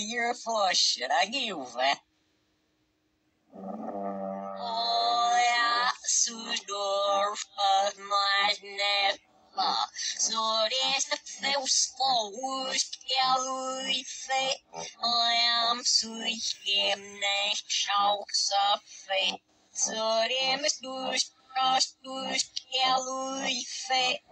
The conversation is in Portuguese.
Your flush, I give. Olha, sudor, mas neva. Så det fås forus, jeg fe. Og jeg synes nem sjov se fe. dois det que a luz stus.